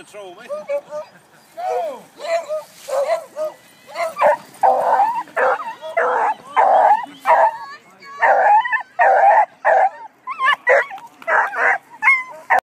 minutes old, mate.